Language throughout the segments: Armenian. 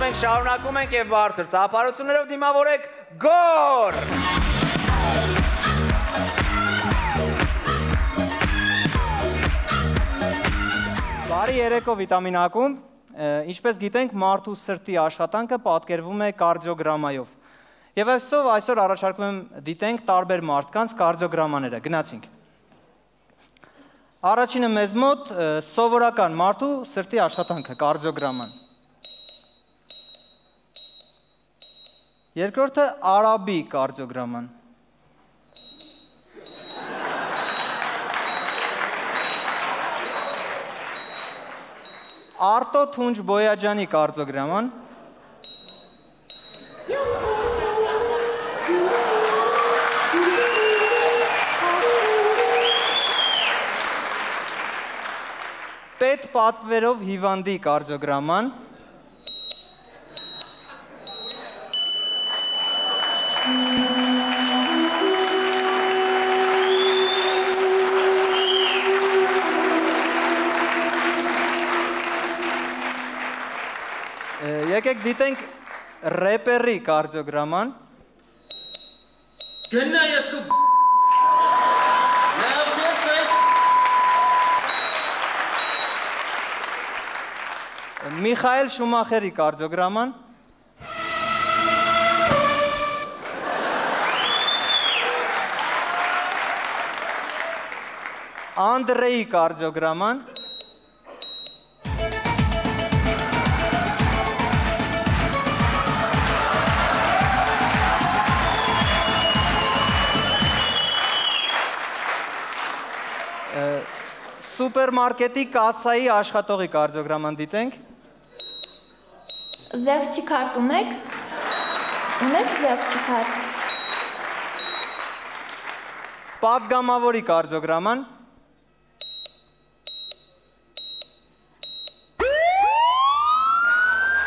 մենք շարունակում ենք եւ բարձր ծափարություններով դիմավորեք գոր։ Բարի երեկո վիտամին ակում։ Ինչպես գիտենք, մարդու սրտի աշխատանքը պատկերվում է կարդիոգրամայով։ Եվ այսով այսօր առաջարկում եմ դիտենք տարբեր մարդկանց կարդիոգրամաները։ Գնացինք։ Առաջինը մեզ մոտ սովորական մարդու սրտի աշխատանքը, կարդիոգրաման։ Երկրորդը արաբի կարդիոգրաման։ Արտո Թունջ Բոյաջանի կարծոգրաման Պետ պատվերով հիվանդի կարծոգրաման Եկեք դիտենք рэպերի կարդիոգրաման։ Գնա ես քո Լավ դեսը Միխայել Շումախերի կարդիոգրաման։ Անդրեի կարդիոգրաման։ Սուպերմարկետի կասայի աշխատողի կարդիոգրաման դիտենք։ Զեղչի քարտ ունեք։ Ունեք զեղչի քարտ։ Պատգամավորի կարդիոգրաման։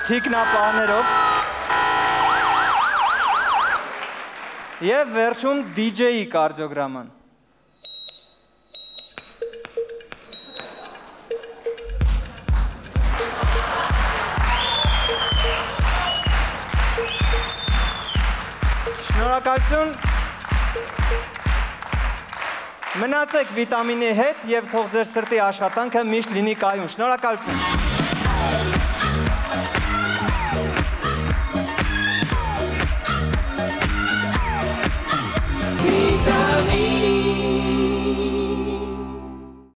Թիկնապահներով։ Եվ վերջում DJ-ի կարդիոգրաման։ Շնորհակալություն։ Մնացեք վիտամինի հետ եւ թող ձեր սրտի աշխատանքը միշտ լինի կայուն։ Շնորհակալություն։